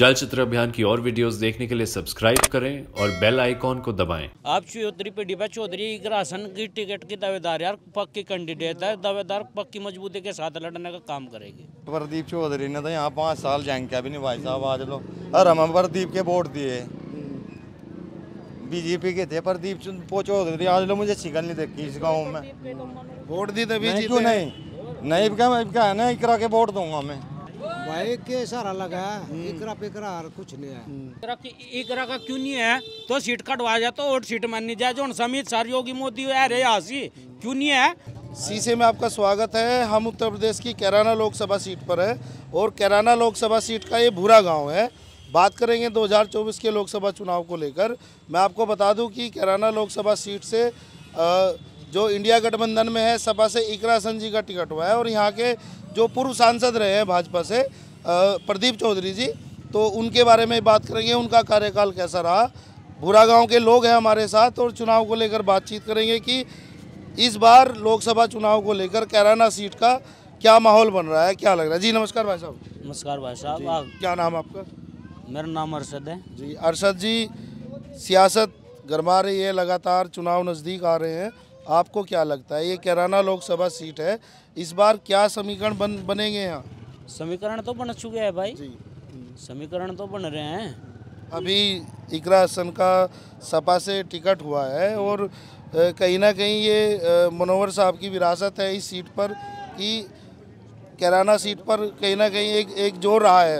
चलचित्र अभियान की और वीडियोस देखने के लिए सब्सक्राइब करें और बेल आइकॉन को दबाएँ। आप चौधरी पे डिबा चौधरी ग्रासन की टिकट की दावेदार यार पक्की कैंडिडेट है दावेदार पक्की मजबूती के साथ लड़ने का काम करेगी। प्रदीप चौधरी ने तो यहाँ पाँच साल जंग किया भी नहीं भाई साहब आज लो। और हम प्रदीप के वोट दिए। बीजेपी के थे प्रदीप चौधरी आज लो मुझे शिकल नहीं देखी इस गाँव में। वोट दी तभी नहीं नहीं? नहीं क्या मैं क्या है ना इकरा के वोट दूँगा मैं। भाई के सारा लगा है? इकरा पिकरा और कुछ नहीं है। इकरा का क्यों नहीं है? तो सीट कटवा जाए तो और सीट माननी जाए जो समित सर योगी मोदी है रे आसी क्यों नहीं है? सीसे में आपका स्वागत है। हम उत्तर प्रदेश की कैराना लोकसभा सीट पर है और कैराना लोकसभा सीट का ये भूरा गाँव है। बात करेंगे 2024 के लोकसभा चुनाव को लेकर। मैं आपको बता दूँ कि कैराना लोकसभा सीट से अ, जो इंडिया गठबंधन में है सपा से इकरा हसन जी का टिकट हुआ है और यहाँ के जो पूर्व सांसद रहे हैं भाजपा से प्रदीप चौधरी जी तो उनके बारे में बात करेंगे उनका कार्यकाल कैसा रहा? भूरा गाँव के लोग हैं हमारे साथ और चुनाव को लेकर बातचीत करेंगे कि इस बार लोकसभा चुनाव को लेकर कैराना सीट का क्या माहौल बन रहा है क्या लग रहा है? जी नमस्कार भाई साहब। नमस्कार भाई साहब क्या नाम आपका? मेरा नाम अरशद है। जी अरशद जी सियासत गरमा रही है लगातार चुनाव नज़दीक आ रहे हैं। आपको क्या लगता है? ये कैराना लोकसभा सीट है। इस बार क्या समीकरण बन बनेंगे यहाँ? समीकरण तो बन चुके हैं भाई। जी। समीकरण तो बन रहे हैं। अभी इकरा हसन का सपा से टिकट हुआ है और कहीं ना कहीं ये मनोहर साहब की विरासत है इस सीट पर कि कैराना सीट पर कहीं ना कहीं एक एक ज़ोर रहा है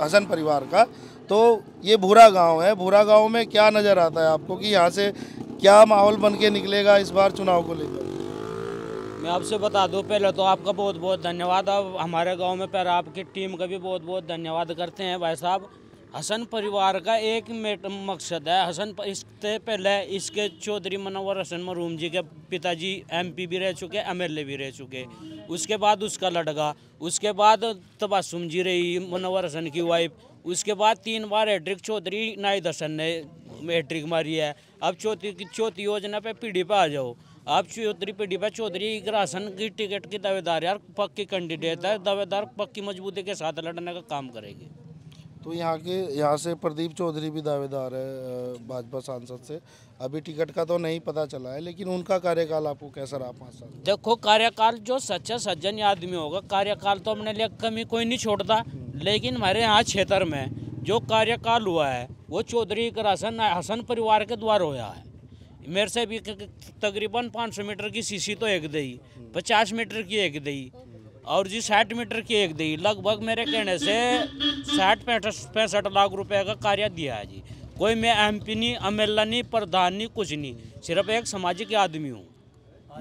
हसन परिवार का। तो ये भूरा गाँव है। भूरा गाँव में क्या नज़र आता है आपको कि यहाँ से क्या माहौल बन के निकलेगा इस बार चुनाव को लेकर? मैं आपसे बता दूँ, पहले तो आपका बहुत बहुत धन्यवाद। अब हमारे गाँव में पहले आपकी टीम का भी बहुत बहुत धन्यवाद करते हैं भाई साहब। हसन परिवार का एक मकसद है। हसन इससे पहले इसके चौधरी मनोवर हसन मरूम जी के पिताजी एमपी भी रह चुके एमएलए भी रह चुके। उसके बाद उसका लड़का, उसके बाद तबासुम जी रही मनोवर हसन की वाइफ उसके बाद तीन बार हैट्रिक चौधरी नाइद हसन ने हैट्रिक मारी है। अब चौथी की चौथी योजना पे पीढ़ी पे आ जाओ। आप चौधरी पीढ़ी पे चौधरी राशन की टिकट की दावेदार यार पक्की कैंडिडेट है। दावेदार पक्की मजबूती के साथ लड़ने का काम करेगी। तो यहाँ के यहाँ से प्रदीप चौधरी भी दावेदार है भाजपा सांसद से। अभी टिकट का तो नहीं पता चला है लेकिन उनका कार्यकाल आपको कैसा रहा पाँच साल देखो कार्यकाल जो सच्चा सज्जन आदमी होगा। कार्यकाल तो अपने लिए कमी कोई नहीं छोड़ता। लेकिन हमारे यहाँ क्षेत्र में जो कार्यकाल हुआ है वो चौधरी ग्रासन हसन परिवार के द्वारा होया है। मेरे से भी क- क- तकरीबन 500 मीटर की सीसी तो एक दई 50 मीटर की एक दई और जी 60 मीटर की एक दई लगभग मेरे कहने से साठ पैंसठ पैंसठ लाख रुपए का कार्य दिया है जी। कोई मैं एम पी नहीं एम एल नहीं प्रधान नहीं कुछ नहीं सिर्फ़ एक सामाजिक आदमी हूँ।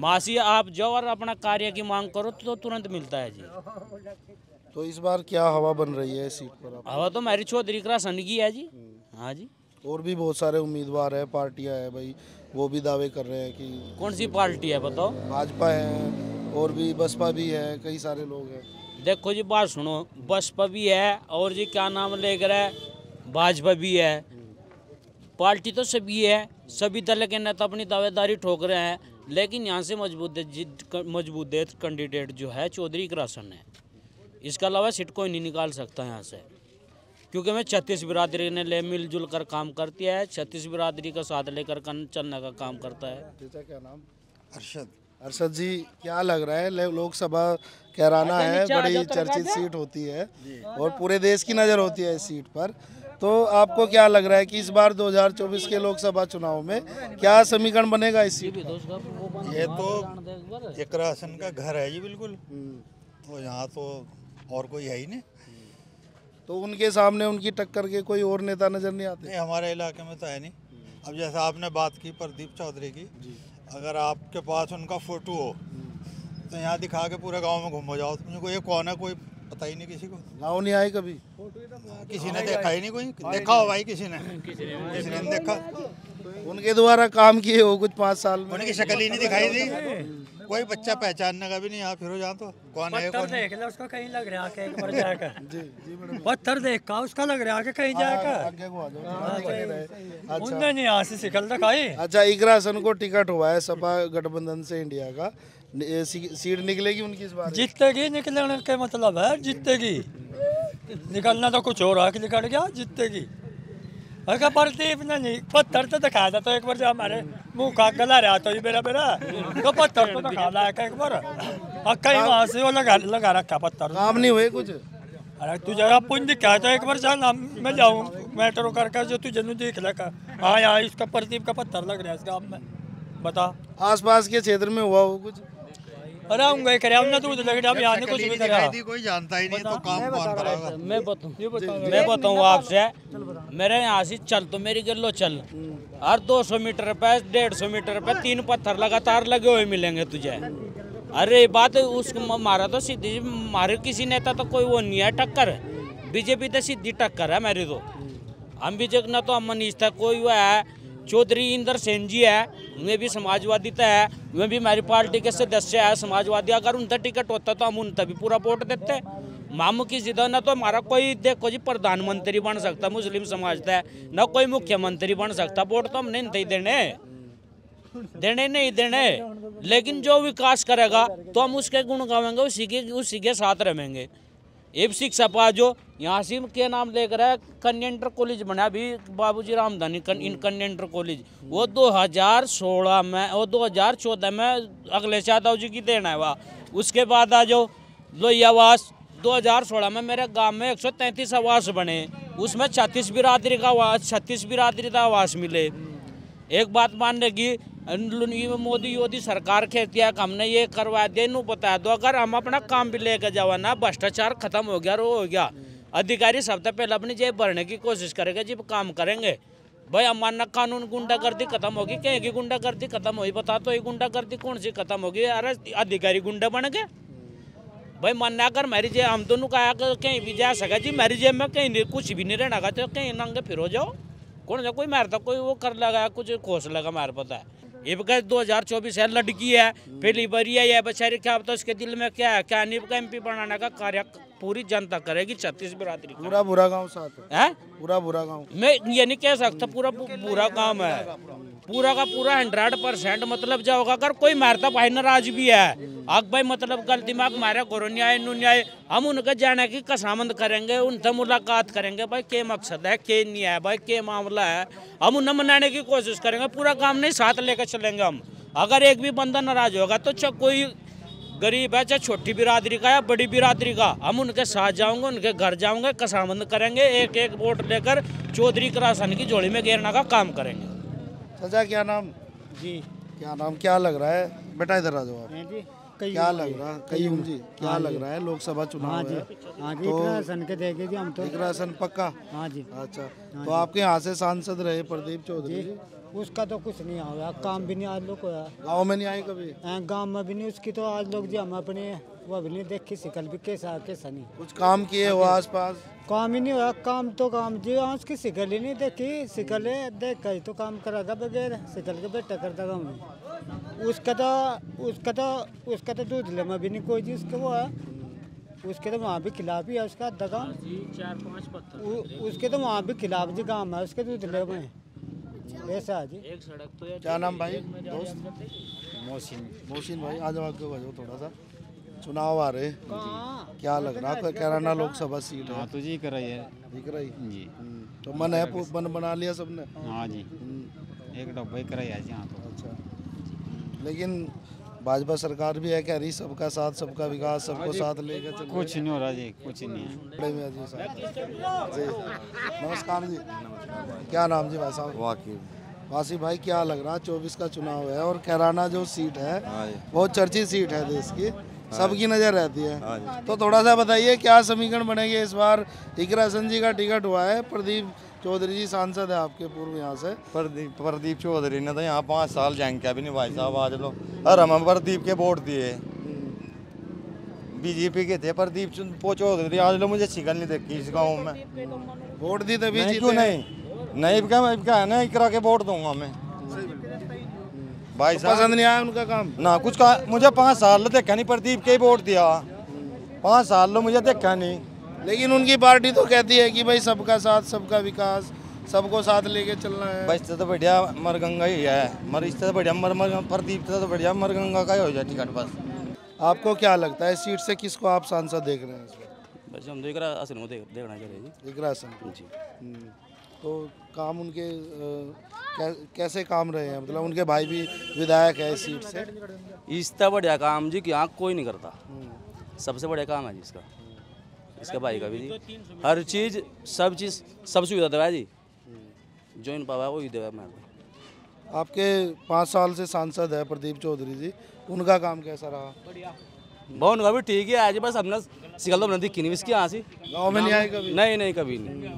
मासी आप जाओ और अपना कार्य की मांग करो तो तुरंत मिलता है जी। तो इस बार क्या हवा बन रही है सीट पर? हवा तो मेरी चौधरी का सन की है जी। हाँ जी। और भी बहुत सारे उम्मीदवार है पार्टियाँ है भाई वो भी दावे कर रहे हैं कि कौन सी पार्टी है बताओ। भाजपा है और भी बसपा भी है कई सारे लोग हैं। देखो जी बात सुनो बसपा भी है और जी क्या नाम लेकर है भाजपा भी है। पार्टी तो सभी है सभी दल के नेता अपनी दावेदारी ठोक रहे हैं लेकिन यहाँ से मज़बूत मज़बूत कैंडिडेट जो है चौधरी ग्रासन है। इसके अलावा सीट कोई नहीं निकाल सकता यहाँ से। क्योंकि मैं छत्तीस बिरादरी ने ले मिलजुल कर काम करती है छत्तीस बिरादरी का साथ लेकर कन- चलने का काम करता है। चाचा क्या नाम? अरशद। अरशद जी क्या लग रहा है? लोकसभा कैराना है बड़ी चर्चित सीट होती है और पूरे देश की नज़र होती है इस सीट पर। तो आपको क्या लग रहा है कि इस बार 2024 के लोकसभा चुनाव में क्या समीकरण बनेगा इस सीट पर? ये तो इकरा हसन का घर है जी बिल्कुल। तो यहाँ तो और कोई है ही नहीं। तो उनके सामने उनकी टक्कर के कोई और नेता नज़र नहीं आते? नहीं हमारे इलाके में तो है नहीं। अब जैसे आपने बात की प्रदीप चौधरी की अगर आपके पास उनका फ़ोटो हो तो यहाँ दिखा के पूरे गाँव में घूमो जाओ। तो मुझे कोई कौन है कोई पता ही नहीं किसी को? गाँव नहीं आए कभी। किसी ने देखा ही नहीं कोई? देखा हो भाई किसी ने? किसी ने देखा? उनके द्वारा काम किए हो कुछ पाँच साल में। उनकी शक्ल ही नहीं दिखाई दी कोई बच्चा पहचानने का भी नहीं यहाँ फिर हो जहाँ तो। कौन है कौन देख ले उसका कहीं लग रहा है एक बार जाकर। जी जी पत्थर देख का उसका लग रहा है कहीं जाकर। आगे को आ जाओ थोड़ा दिखे रहे। अच्छा। उनने नहीं यहाँ से शिकल दिखाई। अच्छा इकरा को टिकट हुआ है सपा गठबंधन से इंडिया का। सीट निकलेगी उनकी इस बार? जीतेगी निकलने के मतलब है जीतेगी। निकलना तो कुछ और है कि निकल गया जीतेगी। अगर प्रदीप ने नहीं पत्थर तो दिखाया था तो एक बार जो हमारे मुँह का गला रहा तो ये मेरा मेरा तो पत्थर तो दिखा रहा है एक बार। और कहीं वहाँ से वो लगा लगा रखा पत्थर। काम नहीं हुए कुछ? अरे तू जरा पुंज दिखा तो एक बार जाना मैं जाऊँ मेट्रो करके जो तुझे देख लगा हाँ यहाँ इसका प्रदीप का पत्थर लग रहा है इस गाँव में। बता। आसपास के क्षेत्र में हुआ हो कुछ? अरे हम गए करे हमने दूध लग रहा यहाँ कुछ भी करा। कोई जानता ही नहीं तो काम कौन कराएगा मैं बताऊँ। मैं बताऊँ आपसे मेरे यहाँ से चल तो मेरी गलो चल। हर 200 मीटर पे 150 मीटर पे तीन पत्थर लगातार लगे हुए मिलेंगे तुझे। अरे बात उस मारा तो सीधी मारे किसी नेता तो कोई वो नहीं है टक्कर। बीजेपी तो सीधी टक्कर है मेरी तो। हम बीजेपी ना तो हम मनीष था कोई वो है चौधरी इंदर सेन जी है वे भी समाजवादी तो है वे भी हमारी पार्टी के सदस्य है, समाजवादी, अगर उनका टिकट होता तो हम उनका भी पूरा वोट देते। मामू की जिद ना तो हमारा कोई, देखो जी, प्रधानमंत्री बन सकता, मुस्लिम समाज का है, ना कोई मुख्यमंत्री बन सकता, वोट तो हमने नहीं देने। देने नहीं देने, लेकिन जो विकास करेगा तो हम उसके गुण गावेंगे, उसी के उसी के साथ रहेंगे। शिक्षा पा जो यहाँ से के नाम लेकर है कन्या कॉलेज बना अभी बाबूजी रामधानी कन, इन कन्या कॉलेज। वो 2016 में वो 2014 में अगले यादव जी की देना है वह। उसके बाद आ जाओ लोही आवास 2016 में मेरे गाँव में 133 आवास बने। उसमें छत्तीस बिरादरी का आवास छत्तीस बिरादरी का आवास मिले। एक बात मानने की मोदी योदी सरकार कहती है हमने ये करवा दिया, इन्हों बता दो, अगर हम अपना काम भी लेकर जावा ना, भ्रष्टाचार खत्म हो गया रो हो गया। अधिकारी सबसे पहले अपनी जेब भरने की कोशिश करेंगे जब काम करेंगे। भाई हमारा कानून गुंडागर्दी खत्म होगी, कहीं की गुंडागर्दी खत्म हुई बता तो ये गुंडागर्दी कौन सी खत्म होगी अरे अधिकारी गुंडा बन गए। भाई, मानना अगर मेरी जेब, हम दोनों का कहीं भी जा सका जी, मेरी जेब में कहीं कुछ भी नहीं रहना तो कहीं नंगे फिर हो जाओ। कौन सा कोई मारता कोई वो कर लगा, कुछ खोस लगा, मार पता है। इबका दो हज़ार चौबीस है, लड़की है, पहली बारी है बच्चा क्या तो उसके दिल में क्या है, क्या नहीं एम पी बनाने का कार्य पूरी जनता करेगी छत्तीस बिरादरी पूरा बुरा गाँव साथ है। पूरा बुरा गाँव। मैं ये नहीं कह सकता पूरा पूरा काम है। पूरा का पूरा हंड्रेड परसेंट मतलब जो होगा अगर कोई मारता भाई नाराज़ भी है। आग भाई मतलब गलती में आग मारे गोरो न्याय नु न्याय। हम उनके जाने की कसामंद करेंगे उनसे मुलाकात करेंगे भाई के मकसद है के नहीं है भाई के मामला है? हम उन्हें मनाने की कोशिश करेंगे पूरा काम नहीं साथ लेकर चलेंगे हम। अगर एक भी बंदा नाराज़ होगा तो कोई गरीब है चाहे छोटी बिरादरी का या बड़ी बिरादरी का। हम उनके साथ जाऊँगे उनके घर जाऊँगे कसामंद करेंगे एक एक वोट लेकर चौधरी करासन की जोड़ी में घेरना का काम करेंगे। चाचा क्या नाम? जी। क्या नाम? क्या लग रहा है? बेटा इधर आ जाओ आप। कई क्या लग रहा है? कईयूम जी क्या लग रहा है? लोकसभा हाँ चुनाव जी। हाँ। जी तो- के देखे जी हम तो। राशन पक्का? हाँ जी। अच्छा। तो आपके यहाँ से सांसद रहे प्रदीप चौधरी जी? उसका तो कुछ नहीं हुआ काम भी नहीं आज लोग हुआ गाँव में नहीं आए कभी? गाँव में भी नहीं उसकी तो आज लोग जी हम अपने वो भी नहीं देखी शिकल भी कैसा कैसा नहीं। कुछ काम किए हो आसपास? काम ही नहीं हुआ काम तो काम जी हाँ उसकी सिकल ही नहीं देखी सिकल है देख कर तो काम करागा बगैर सिकल के बेटा करता काम उसका तो उसका तो उसका तो दूध ले में भी नहीं कोई जी उसका वो है। उसके तो वहाँ भी खिलाफ ही है उसका पत्थर उसके तो वहाँ भी खिलाफ जी काम है उसके दूध ले में ऐसा जी? एक सड़क तो ये क्या नाम भाई? दोस्त? मोहसिन। मोहसिन भाई आज आपके आगे हो थोड़ा सा। चुनाव आ रहे क्या लग रहा है कैराना लोकसभा सीट है। हाँ तो जी कराई है। दिख रही? जी। हम्म, तो मन है मन बना लिया सबने? हाँ जी। हम्म, एक डब्बा ही कराई है जी हाँ तो। अच्छा। लेकिन भाजपा सरकार भी है कह रही सबका साथ सबका विकास सबको साथ लेकर चल कुछ नहीं हो रहा जी कुछ नहीं है। जी जी। नमस्कार जी। क्या नाम जी भाई साहब? वाकिब वासी भाई क्या लग रहा है? चौबीस का चुनाव है और कैराना जो सीट है हाँ जी। बहुत चर्चित सीट है देश की। सबकी नज़र रहती है। हाँ तो थोड़ा सा बताइए क्या समीकरण बनेंगे इस बार? इकरा सन जी का टिकट हुआ है प्रदीप चौधरी जी सांसद है आपके पूर्व यहाँ से? प्रदीप प्रदीप चौधरी ने तो यहाँ पाँच साल जंग किया भी नहीं भाई साहब आज लो। और हम प्रदीप के वोट दिए। बीजेपी के थे प्रदीप चौधरी आज लो मुझे शिकल नहीं देखी इस गाँव में। वोट दी तभी क्यों नहीं? नहीं क्या मैं क्या है ना इकरा के वोट दूँगा मैं। भाई तो साहब। पसंद नहीं आया उनका काम? ना कुछ कहा मुझे पाँच साल लो देखा नहीं प्रदीप के ही वोट दिया। पाँच साल लो मुझे देखा नहीं। लेकिन उनकी पार्टी तो कहती है कि भाई सबका साथ सबका विकास सबको साथ लेके चलना है। भाई तो बढ़िया मरगंगा ही है। मर इससे तो बढ़िया मर मर प्रदीप तो बढ़िया मरगंगा का ही हो जाए टिकट बस। आपको क्या लगता है इस सीट से किसको आप सांसद देख रहे हैं इस? वैसे हम देख रहे असल में देख देखना चाहिए जी। इकरा हसन को जी। हम्म, तो काम उनके कै, कैसे काम रहे हैं? मतलब उनके भाई भी विधायक है इस सीट से? इसका बढ़िया काम जी कि यहाँ कोई नहीं करता। सबसे बढ़िया काम है जी इसका। इसका भाई का भी जी हर चीज़ सब चीज़ सब सुविधा दवा जी। जो इन पावा वही देवा मैं। आपके पाँच साल से सांसद है प्रदीप चौधरी जी। उनका काम कैसा रहा? बहुत का भी ठीक है आज बस हमने सिकल तो हमने दिखी नहीं इसकी यहाँ से। गाँव में नहीं आए कभी? नहीं नहीं कभी नहीं।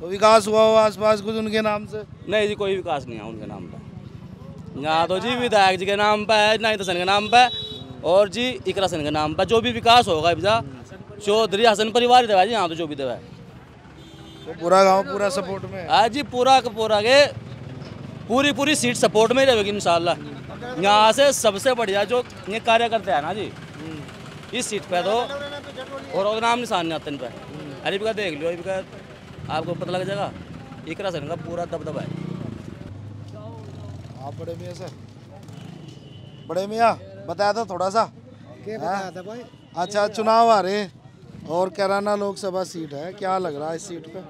तो विकास हुआ हो आसपास कुछ उनके नाम से? नहीं जी कोई विकास नहीं है उनके नाम पर यहाँ तो जी विधायक जी के नाम पर है नहीं तो सन के नाम पर और जी इकरा सन के नाम पर जो भी विकास होगा भैया चौधरी हसन परिवार ही दवा जी यहाँ तो जो भी दवा है। तो पूरा गाँव पूरा सपोर्ट में है। आज जी पूरा का पूरा के पूरी पूरी सीट सपोर्ट में ही रहेगी इंशाल्लाह। यहाँ से सबसे बढ़िया जो ये कार्यकर्ता है ना जी इस सीट पे तो और और नाम निशान नहीं आते इन पे अरे भी का देख लियो अभी आपको पता लग जाएगा इकरा सन का पूरा दबदबा है। आप बड़े मियाँ से बड़े मियाँ बताया था थोड़ा सा? क्या बताया था भाई? अच्छा चुनाव आ रहे हैं। और कैराना लोकसभा सीट है क्या लग रहा है इस सीट पे?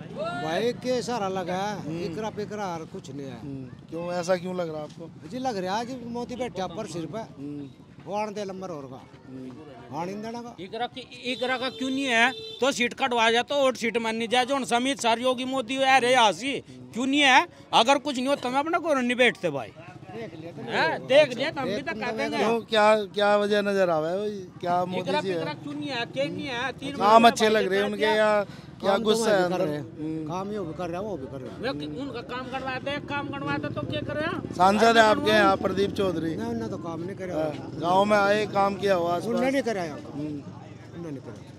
भाई के सारा लगा है इकरा पिकरा और कुछ नहीं है। हम्म, क्यों ऐसा क्यों लग रहा है आपको? जी लग रहा है जी मोदी बैठा पर सिर पे। वो आन दे लंबर और का। आन इंदना का इकरा की इकरा का क्यों नहीं है? तो सीट कटवा जा तो और सीट माननी जाए। जो समित सर योगी मोदी आ रहे यहाँ से क्यों नहीं है? अगर कुछ नहीं हो तो मैं अपना गोर नहीं बैठते भाई। हैं? देख लिया तो हम भी तो कहते हैं क्यों क्या क्या वजह नज़र आ रहा है? भाई क्या मोदी जी है है है तीन काम अच्छे लग रहे हैं उनके या क्या तो गुस्सा है रहे काम ये कर रहा है वो भी कर रहा है। उनका काम करवाते हैं काम करवाते तो क्या करे सांसद है आपके यहाँ प्रदीप चौधरी। ना उन्होंने तो काम नहीं करे गाँव में आए काम किया हुआ उन्होंने नहीं करे यहाँ उन्होंने नहीं करे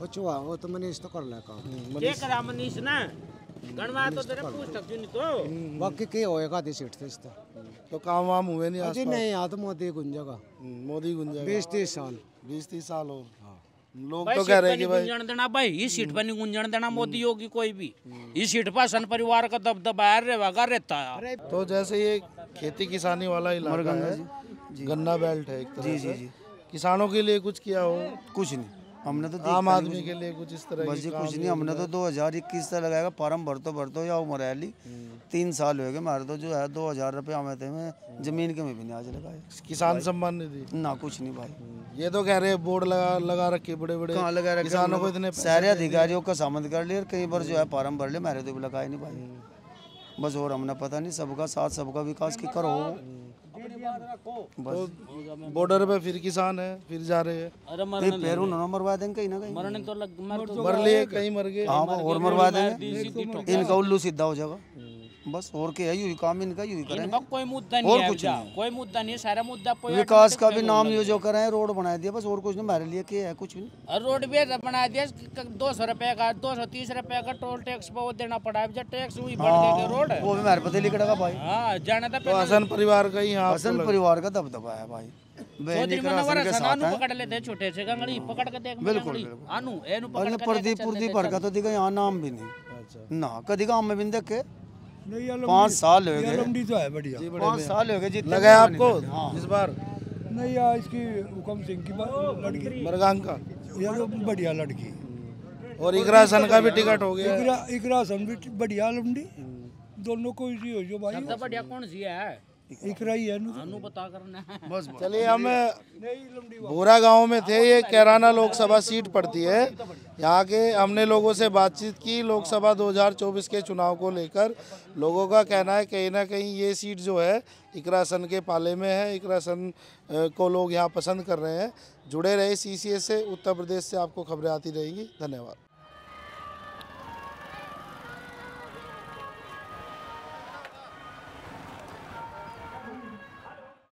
वो चुहा वो तो मैंने इस तो कर लिया काम। क्या करा मनीष ना? गणवा तो तेरे पूछ तक नहीं तो। बाकी के होएगा दी सीट से इस तो काम वाम हुए नहीं अजी नहीं यहाँ तो मोदी गुंजेगा। हम्म, मोदी गुंजा बीस तीस साल। बीस तीस साल हो लोग तो कह रहे हैं कि भाई गुंजन देना भाई इस सीट पर नहीं गुंजन देना मोदी योगी कोई भी। इस सीट पर सन परिवार का दबदबा रहेगा रहता है तो जैसे ये खेती किसानी वाला इलाका है गन्ना बेल्ट है एक तरह से। किसानों के लिए कुछ किया हो? कुछ नहीं। हमने तो आम आदमी के लिए कुछ इस तरह बस की जी कुछ नहीं हमने तो 2021 से लगाएगा फार्म भरतो भरतो या उम्र है तीन साल हो गए हमारे तो जो है दो हज़ार रुपये हमें थे में ज़मीन के में भी नहीं आज लगाए। किसान सम्मान निधि? ना कुछ नहीं भाई। ये तो कह रहे हैं बोर्ड लगा लगा रखे बड़े बड़े कहाँ लगा रखे? किसानों को इतने सारे अधिकारियों का सामंत कर लिया और कई बार जो है फार्म भर लिया मेरे तो भी लगाए नहीं भाई। बस और हमने पता नहीं सबका साथ सबका विकास की करो। बस। बॉर्डर पे फिर किसान है फिर जा रहे हैं। अरे मरने पैर उन्होंने मरवा देंगे कहीं ना कहीं। मरने तो लग मर तो मर लिए कहीं मर गए। हाँ और मरवा देंगे। इनका उल्लू सीधा हो जाएगा। बस और क्या है यही काम इनका यही इनका कोई मुद्दा नहीं और कुछ नहीं। कोई मुद्दा नहीं सारा मुद्दा कोई विकास का भी नाम ये जो कराए रोड बना दिया बस और कुछ नहीं हमारे लिए क्या है कुछ भी और रोड भी बना दिया दो सौ रुपए का दो सौ तीस रुपए का टोल टैक्स वो देना पड़ा है टैक्स हुई बढ़ गई रोड। वो भी हमारे पते लिखड़ेगा भाई। हाँ जाना था तो हसन परिवार का ही यहाँ हसन परिवार का दबदबा है भाई। का के है। पकड़ लेते हैं छोटे से गंगड़ी पकड़ के देख बिल्कुल, गंगड़ी बिल्कुल। आनू एनु और पकड़ ये के प्रदीप चल भड़का तो दिखा यहाँ नाम भी नहीं। अच्छा। ना कदी काम में भी नहीं देखे। पाँच साल हो गए। तो है बढ़िया। पाँच साल हो गए जितने लगा आपको? हाँ। इस बार। नहीं यार इसकी हुकम सिंह की लड़की। मरगांग का। ये तो बढ़िया लड़की। और इकरा हसन का भी टिकट हो गया। इकरा इकरा हसन भी बढ़िया लंडी दोनों को इसी हो जो भाई। सबसे बढ़िया कौन सी है? इकरा ही है ना। आनू बता करना है। बस चलिए हम भोरा गाँव में थे ये कैराना लोकसभा सीट पड़ती है। यहाँ के हमने लोगों से बातचीत की, लोकसभा 2024 के चुनाव को लेकर। लोगों का कहना है कहीं ना कहीं ये सीट जो है इकरासन के पाले में है इकरासन को लोग यहाँ पसंद कर रहे हैं। जुड़े रहे सी से, उत्तर प्रदेश से आपको खबरें आती रहेंगी। धन्यवाद।